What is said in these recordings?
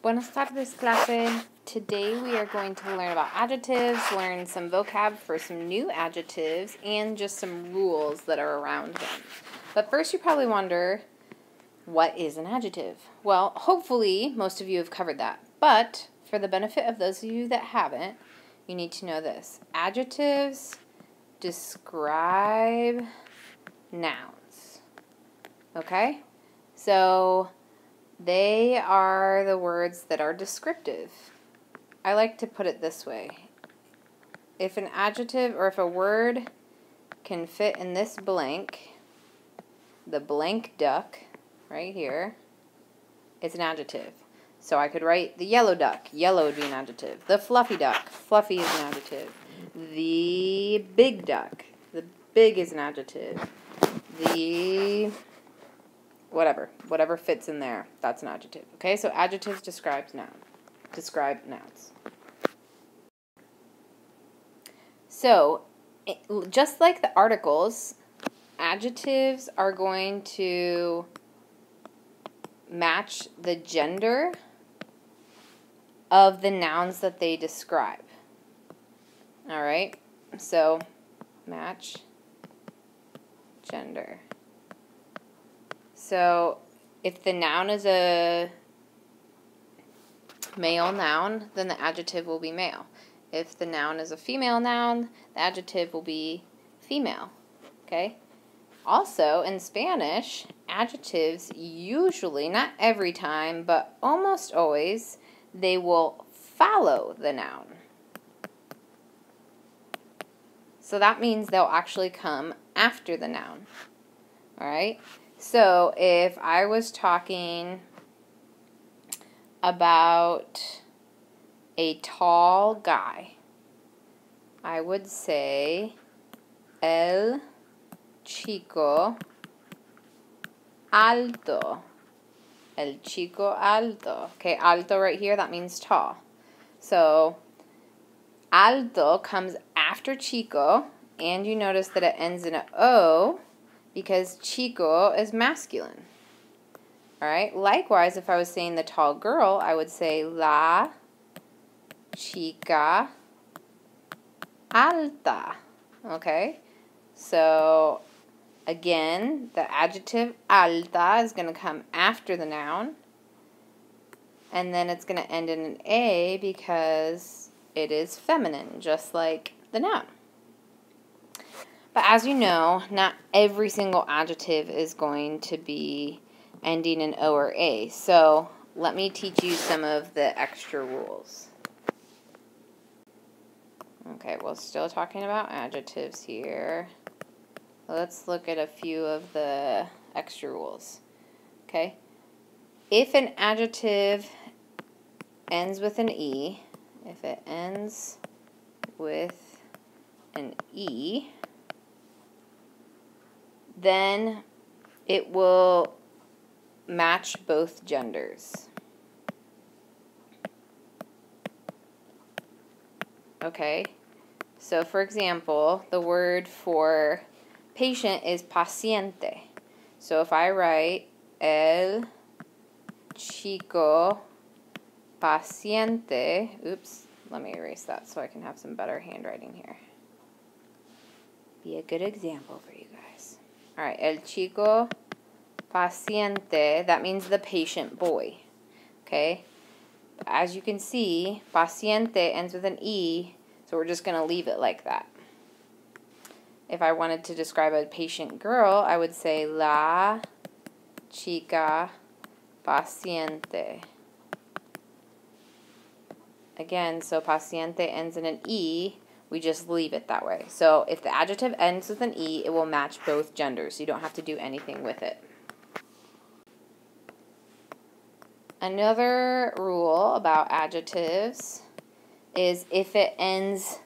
Buenas tardes, clase. Today we are going to learn about adjectives, learn some vocab for some new adjectives, and just some rules that are around them. But first, you probably wonder what is an adjective? Well, hopefully, most of you have covered that. But for the benefit of those of you that haven't, you need to know this adjectives describe nouns. Okay? So they are the words that are descriptive. I like to put it this way. If an adjective or if a word can fit in this blank, the blank duck right here, it's an adjective. So I could write the yellow duck, yellow would be an adjective. The fluffy duck, fluffy is an adjective. The big duck, the big is an adjective. The whatever, whatever fits in there, that's an adjective. Okay, so adjectives describes noun, describe nouns. So, it, just like the articles, adjectives are going to match the gender of the nouns that they describe. All right, so match gender. So if the noun is a male noun, then the adjective will be male. If the noun is a female noun, the adjective will be female. Okay? Also, in Spanish, adjectives usually, not every time, but almost always, they will follow the noun. So that means they'll actually come after the noun. All right? So if I was talking about a tall guy, I would say el chico alto. El chico alto. Okay, alto right here, that means tall. So alto comes after chico, and you notice that it ends in a O because chico is masculine. All right. Likewise, if I was saying the tall girl, I would say la chica alta. Okay. So again, the adjective alta is going to come after the noun. And then it's going to end in an A because it is feminine, just like the noun. But as you know, not every single adjective is going to be ending in O or A. So let me teach you some of the extra rules. Okay, we're still talking about adjectives here. Let's look at a few of the extra rules. Okay. If an adjective ends with an E, if it ends with an E, then it will match both genders. Okay, so for example, the word for patient is paciente. So if I write el chico paciente, oops, let me erase that so I can have some better handwriting here. Be a good example for you guys. All right, el chico paciente, that means the patient boy. Okay? As you can see, paciente ends with an E, so we're just going to leave it like that. If I wanted to describe a patient girl, I would say la chica paciente. Again, so paciente ends in an E, we just leave it that way. So if the adjective ends with an E, it will match both genders. You don't have to do anything with it. Another rule about adjectives is if it ends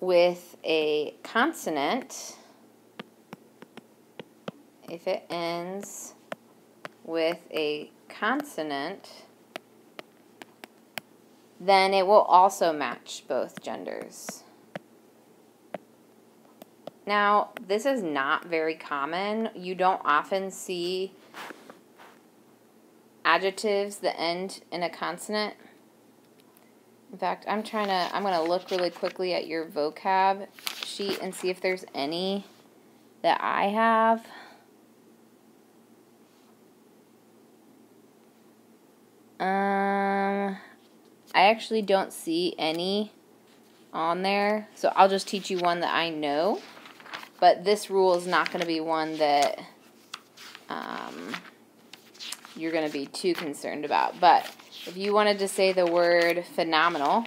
with a consonant, if it ends with a consonant, then it will also match both genders. Now, this is not very common. You don't often see adjectives that end in a consonant. In fact, I'm trying to, I'm going to look really quickly at your vocab sheet and see if there's any that I have. Um, I actually don't see any on there, so I'll just teach you one that I know. But this rule is not going to be one that um, you're going to be too concerned about. But if you wanted to say the word phenomenal,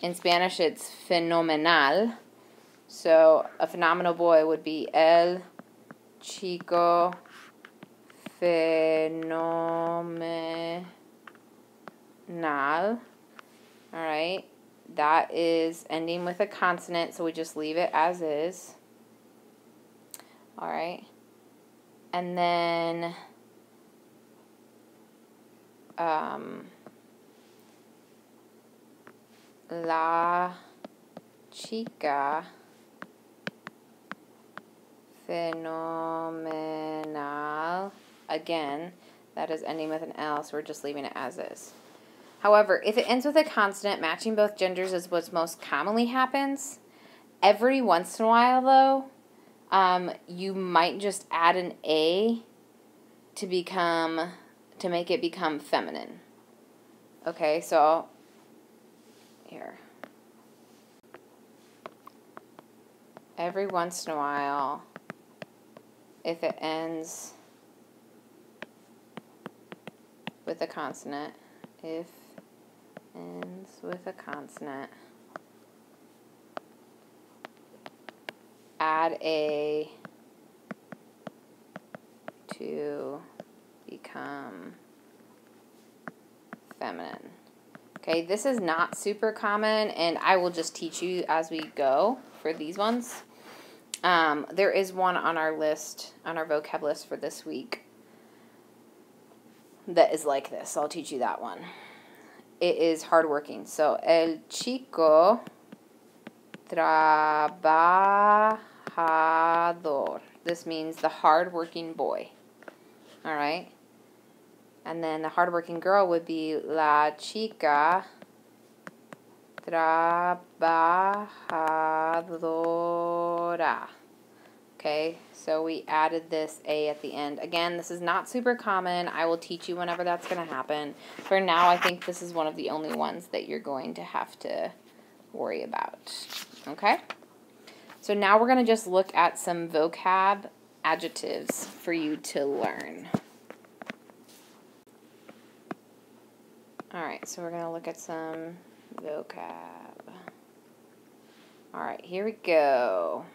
in Spanish it's fenomenal. So a phenomenal boy would be el chico fenomenal. All right. That is ending with a consonant, so we just leave it as is. All right. And then um, la chica fenomenal. Again, that is ending with an L, so we're just leaving it as is. However, if it ends with a consonant, matching both genders is what most commonly happens. Every once in a while, though, um, you might just add an A to become, to make it become feminine. Okay, so here. Every once in a while, if it ends with a consonant, if ends with a consonant, add a to become feminine. Okay, this is not super common, and I will just teach you as we go for these ones. Um, there is one on our list, on our vocab list for this week, that is like this. I'll teach you that one. It is hardworking. So, el chico trabajador. This means the hardworking boy. All right. And then the hardworking girl would be la chica trabajadora. Okay, so we added this A at the end. Again, this is not super common. I will teach you whenever that's going to happen. For now, I think this is one of the only ones that you're going to have to worry about. Okay? So now we're going to just look at some vocab adjectives for you to learn. Alright, so we're going to look at some vocab. Alright, here we go.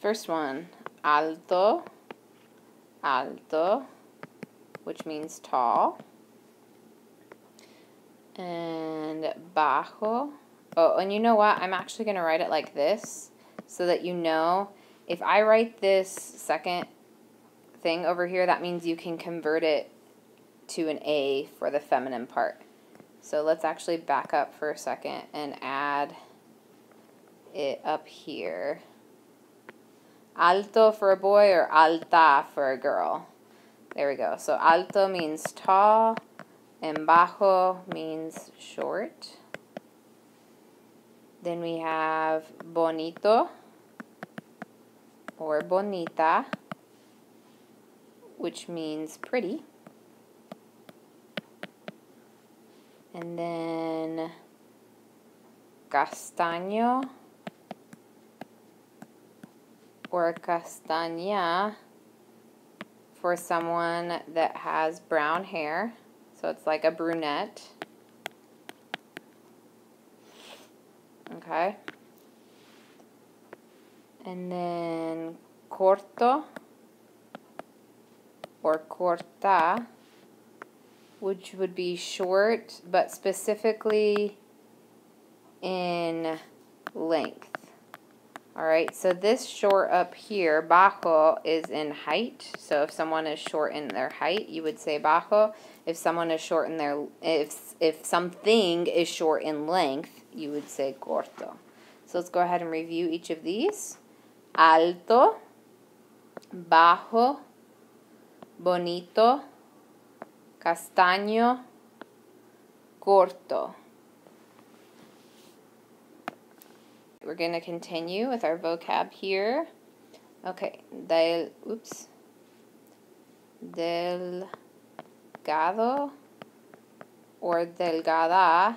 First one, alto, alto, which means tall. And bajo. Oh, and you know what? I'm actually going to write it like this so that you know if I write this second thing over here, that means you can convert it to an A for the feminine part. So let's actually back up for a second and add it up here. Alto for a boy or alta for a girl. There we go. So alto means tall and bajo means short. Then we have bonito or bonita, which means pretty. And then castaño or castaña for someone that has brown hair. So it's like a brunette. Okay. And then corto or corta, which would be short, but specifically in length. All right, so this short up here, bajo, is in height. So if someone is short in their height, you would say bajo. If someone is short in their, if, if something is short in length, you would say corto. So let's go ahead and review each of these. Alto, bajo, bonito, castaño, corto. We're going to continue with our vocab here. Okay, del, oops, delgado or delgada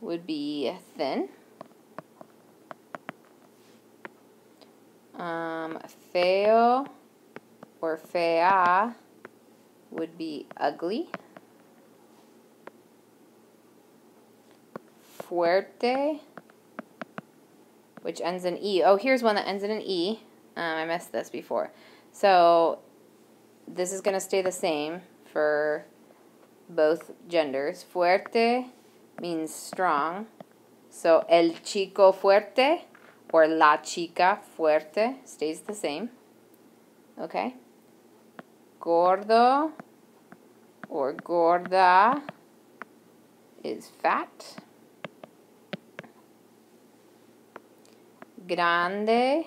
would be thin. Um, feo or fea would be ugly. Fuerte, which ends in E. Oh, here's one that ends in an E. Um, I missed this before. So this is going to stay the same for both genders. Fuerte means strong. So el chico fuerte or la chica fuerte stays the same. Okay. Gordo or gorda is fat. Grande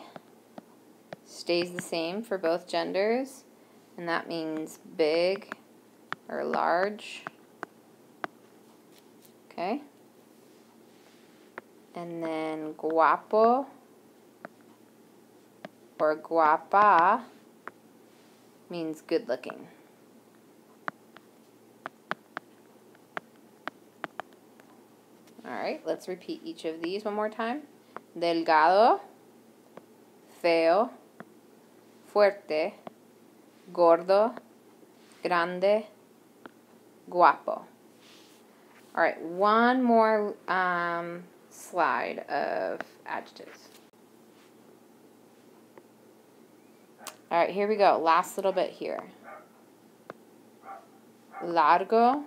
stays the same for both genders, and that means big or large. Okay. And then guapo or guapa means good looking. Alright, let's repeat each of these one more time. Delgado, feo, fuerte, gordo, grande, guapo. All right, one more um, slide of adjectives. All right, here we go. Last little bit here. Largo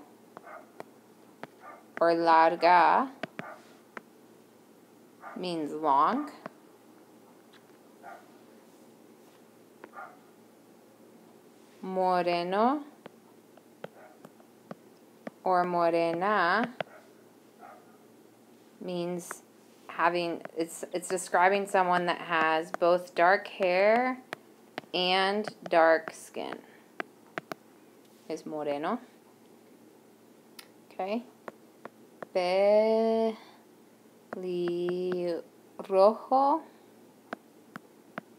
or larga means long. Moreno or morena means having it's it's describing someone that has both dark hair and dark skin. Is moreno. Okay. Pelirrojo.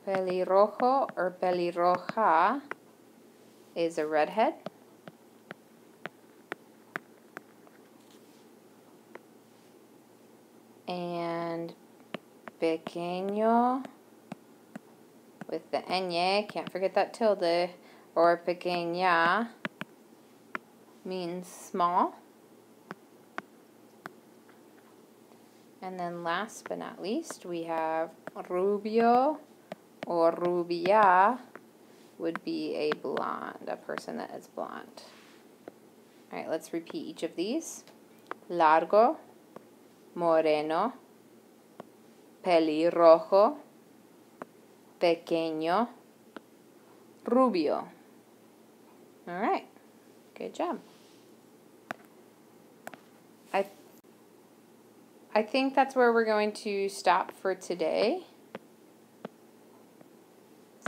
Pelirrojo or pelirroja is a redhead. Pequeño with the ñ, can't forget that tilde, or pequeña means small. And then last but not least, we have rubio or rubia would be a blonde, a person that is blonde. All right, let's repeat each of these. Largo, moreno, pelirrojo, pequeño, rubio. All right, good job. I, I think that's where we're going to stop for today.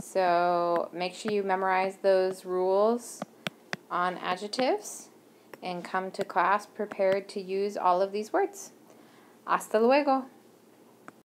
So make sure you memorize those rules on adjectives and come to class prepared to use all of these words. Hasta luego.